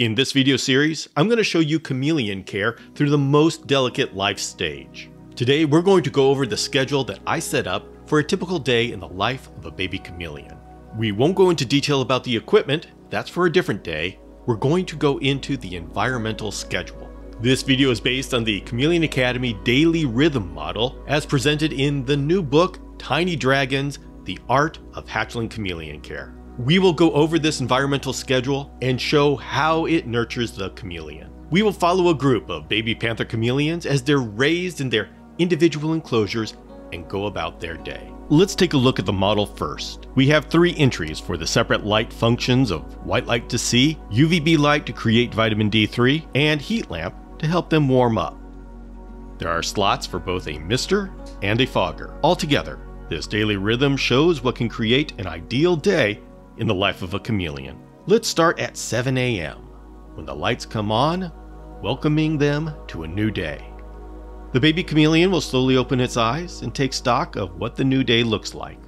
In this video series, I'm going to show you chameleon care through the most delicate life stage. Today, we're going to go over the schedule that I set up for a typical day in the life of a baby chameleon. We won't go into detail about the equipment, that's for a different day. We're going to go into the environmental schedule. This video is based on the Chameleon Academy Daily Rhythm Model as presented in the new book, Tiny Dragons, The Art of Hatchling Chameleon Care. We will go over this environmental schedule and show how it nurtures the chameleon. We will follow a group of baby panther chameleons as they're raised in their individual enclosures and go about their day. Let's take a look at the model first. We have three entries for the separate light functions of white light to see, UVB light to create vitamin D3, and heat lamp to help them warm up. There are slots for both a mister and a fogger. Altogether, this daily rhythm shows what can create an ideal day in the life of a chameleon. Let's start at 7 a.m. when the lights come on, welcoming them to a new day. The baby chameleon will slowly open its eyes and take stock of what the new day looks like.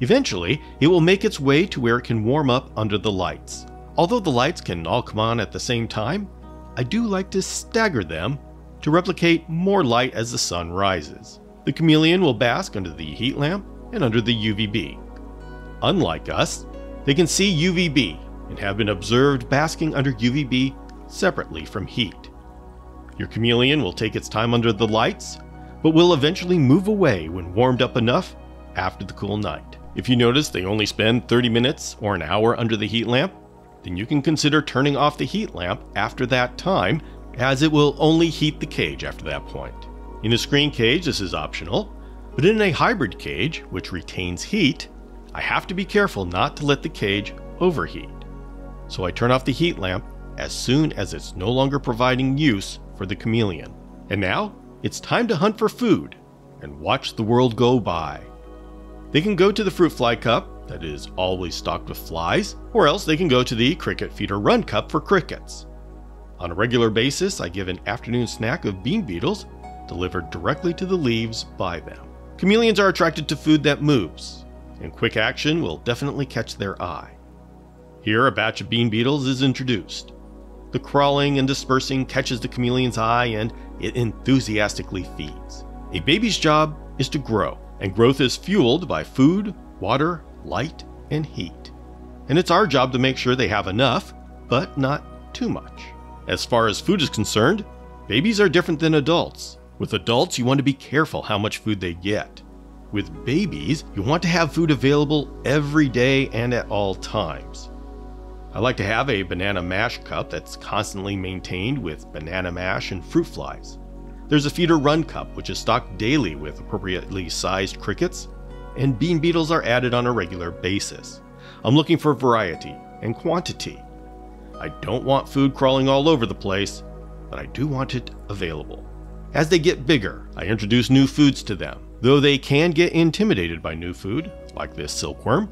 Eventually, it will make its way to where it can warm up under the lights. Although the lights can all come on at the same time, I do like to stagger them to replicate more light as the sun rises. The chameleon will bask under the heat lamp and under the UVB. Unlike us, they can see UVB and have been observed basking under UVB separately from heat. Your chameleon will take its time under the lights, but will eventually move away when warmed up enough after the cool night. If you notice they only spend 30 minutes or an hour under the heat lamp, then you can consider turning off the heat lamp after that time, as it will only heat the cage after that point. In a screen cage, this is optional, but in a hybrid cage, which retains heat, I have to be careful not to let the cage overheat. So I turn off the heat lamp as soon as it's no longer providing use for the chameleon. And now, it's time to hunt for food and watch the world go by. They can go to the fruit fly cup that is always stocked with flies, or else they can go to the cricket feeder run cup for crickets. On a regular basis, I give an afternoon snack of bean beetles delivered directly to the leaves by them. Chameleons are attracted to food that moves, and quick action will definitely catch their eye. Here, a batch of bean beetles is introduced. The crawling and dispersing catches the chameleon's eye and it enthusiastically feeds. A baby's job is to grow, and growth is fueled by food, water, light, and heat. And it's our job to make sure they have enough, but not too much. As far as food is concerned, babies are different than adults. With adults, you want to be careful how much food they get. With babies, you want to have food available every day and at all times. I like to have a banana mash cup that's constantly maintained with banana mash and fruit flies. There's a feeder run cup, which is stocked daily with appropriately sized crickets, and bean beetles are added on a regular basis. I'm looking for variety and quantity. I don't want food crawling all over the place, but I do want it available. As they get bigger, I introduce new foods to them, though they can get intimidated by new food, like this silkworm,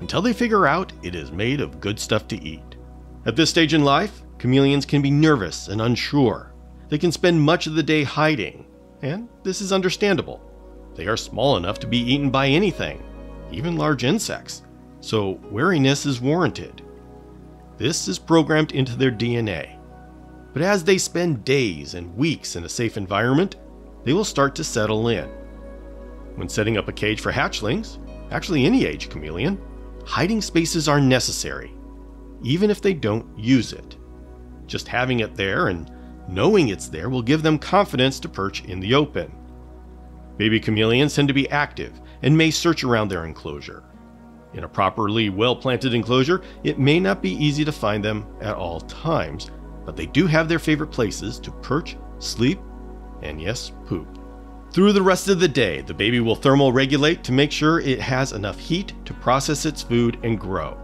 until they figure out it is made of good stuff to eat. At this stage in life, chameleons can be nervous and unsure. They can spend much of the day hiding, and this is understandable. They are small enough to be eaten by anything, even large insects, so wariness is warranted. This is programmed into their DNA. But as they spend days and weeks in a safe environment, they will start to settle in. When setting up a cage for hatchlings, actually any age chameleon, hiding spaces are necessary, even if they don't use it. Just having it there and knowing it's there will give them confidence to perch in the open. Baby chameleons tend to be active and may search around their enclosure. In a properly well planted enclosure, it may not be easy to find them at all times, but they do have their favorite places to perch, sleep, and yes, poop. Through the rest of the day, the baby will thermoregulate to make sure it has enough heat to process its food and grow.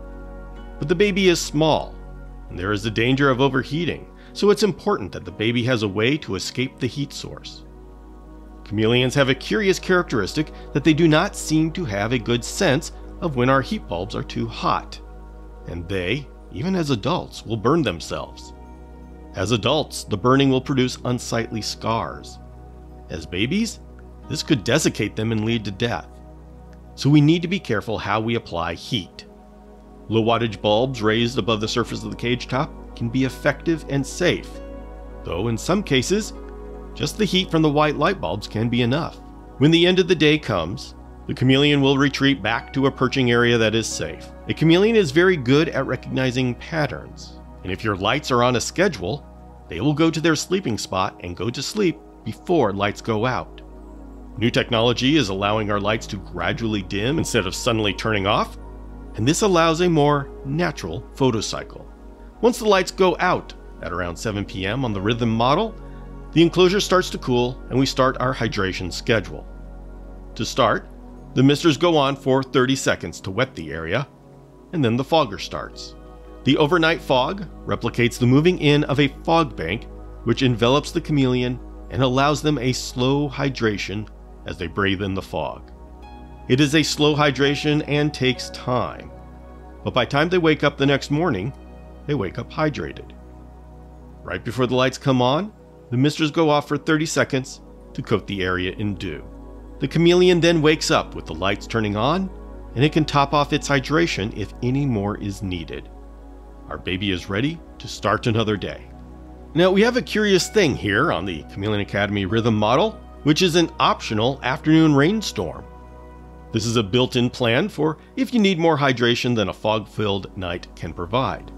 But the baby is small, and there is the danger of overheating, so it's important that the baby has a way to escape the heat source. Chameleons have a curious characteristic that they do not seem to have a good sense of when our heat bulbs are too hot, and they, even as adults, will burn themselves. As adults, the burning will produce unsightly scars. As babies, this could desiccate them and lead to death. So we need to be careful how we apply heat. Low wattage bulbs raised above the surface of the cage top can be effective and safe, though in some cases, just the heat from the white light bulbs can be enough. When the end of the day comes, the chameleon will retreat back to a perching area that is safe. A chameleon is very good at recognizing patterns, and if your lights are on a schedule, they will go to their sleeping spot and go to sleep before lights go out. New technology is allowing our lights to gradually dim instead of suddenly turning off, and this allows a more natural photocycle. Once the lights go out at around 7 p.m. on the rhythm model, the enclosure starts to cool and we start our hydration schedule. To start, the misters go on for 30 seconds to wet the area, and then the fogger starts. The overnight fog replicates the moving in of a fog bank, which envelops the chameleon and allows them a slow hydration as they breathe in the fog. It is a slow hydration and takes time, but by time they wake up the next morning, they wake up hydrated. Right before the lights come on, the misters go off for 30 seconds to coat the area in dew. The chameleon then wakes up with the lights turning on, and it can top off its hydration if any more is needed. Our baby is ready to start another day. Now, we have a curious thing here on the Chameleon Academy rhythm model, which is an optional afternoon rainstorm. This is a built in plan for if you need more hydration than a fog filled night can provide.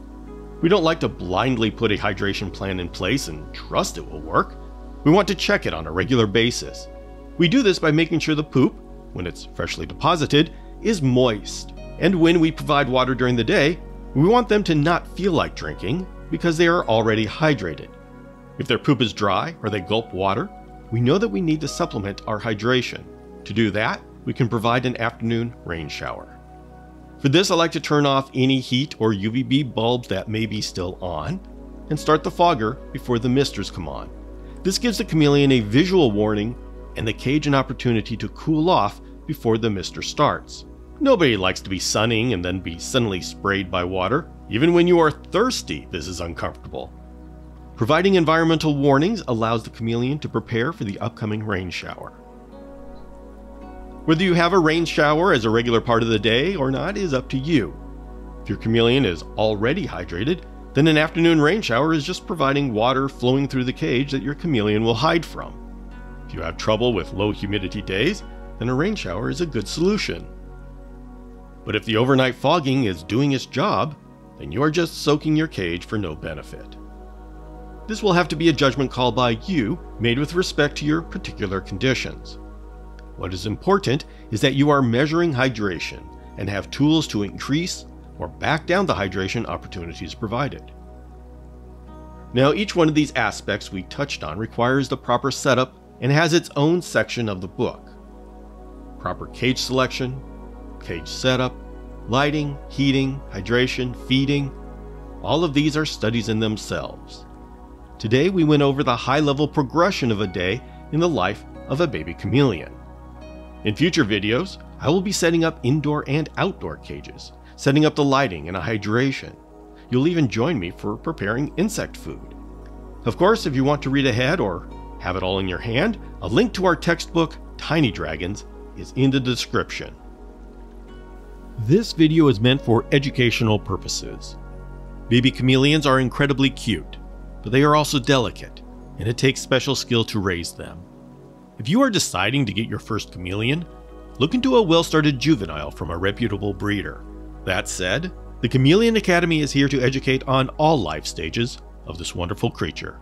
We don't like to blindly put a hydration plan in place and trust it will work. We want to check it on a regular basis. We do this by making sure the poop, when it's freshly deposited, is moist. And when we provide water during the day, we want them to not feel like drinking because they are already hydrated. If their poop is dry or they gulp water, we know that we need to supplement our hydration. To do that, we can provide an afternoon rain shower. For this, I like to turn off any heat or UVB bulbs that may be still on and start the fogger before the misters come on. This gives the chameleon a visual warning and the cage an opportunity to cool off before the mister starts. Nobody likes to be sunning and then be suddenly sprayed by water. Even when you are thirsty, this is uncomfortable. Providing environmental warnings allows the chameleon to prepare for the upcoming rain shower. Whether you have a rain shower as a regular part of the day or not is up to you. If your chameleon is already hydrated, then an afternoon rain shower is just providing water flowing through the cage that your chameleon will hide from. If you have trouble with low humidity days, then a rain shower is a good solution. But if the overnight fogging is doing its job, then you are just soaking your cage for no benefit. This will have to be a judgment call by you made with respect to your particular conditions. What is important is that you are measuring hydration and have tools to increase or back down the hydration opportunities provided. Now, each one of these aspects we touched on requires the proper setup and has its own section of the book. Proper cage selection, cage setup, lighting, heating, hydration, feeding, all of these are studies in themselves. Today we went over the high level progression of a day in the life of a baby chameleon. In future videos, I will be setting up indoor and outdoor cages, setting up the lighting and a hydration. You'll even join me for preparing insect food. Of course, if you want to read ahead or have it all in your hand, a link to our textbook, Tiny Dragons, is in the description. This video is meant for educational purposes. Baby chameleons are incredibly cute, but they are also delicate, and it takes special skill to raise them. If you are deciding to get your first chameleon, look into a well started juvenile from a reputable breeder. That said, the Chameleon Academy is here to educate on all life stages of this wonderful creature.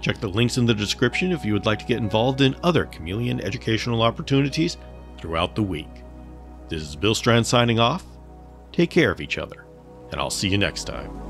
Check the links in the description if you would like to get involved in other chameleon educational opportunities throughout the week. This is Bill Strand signing off. Take care of each other, and I'll see you next time.